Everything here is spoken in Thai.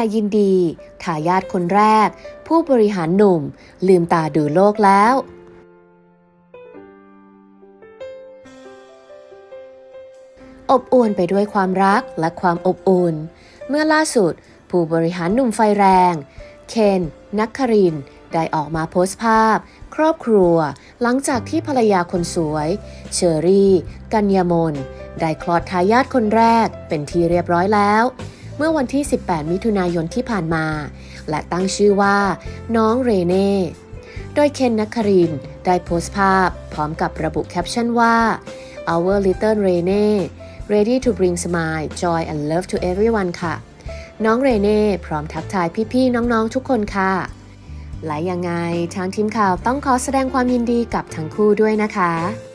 ร์ยินดี ทายาทคนแรก ผู้บริหารหนุ่ม ลืมตาดูโลกแล้ว อบอวลไปด้วยความรักและความอบอุ่น เมื่อล่าสุด ผู้บริหารหนุ่มไฟแรง เคน นักคริน ได้ออกมาโพสต์ภาพ ครอบครัว หลังจากที่ภรรยาคนสวย เชอรี่ กัญญามนได้คลอดทายาทคนแรกเป็นที่เรียบร้อยแล้ว เมื่อวันที่ 18 มิถุนายนที่ผ่านมา และตั้งชื่อว่า น้องเรเน่ โดยเคนนักครินได้โพสต์ภาพ พร้อมกับระบุแคปชั่นว่า Our little Rene ready to bring smile joy and love to everyone ค่ะ น้องเรเน่พร้อมทักทายพี่ๆน้องๆทุกคนค่ะและยังไงทางทีมข่าวต้องขอแสดงความยินดีกับทั้งคู่ด้วยนะคะ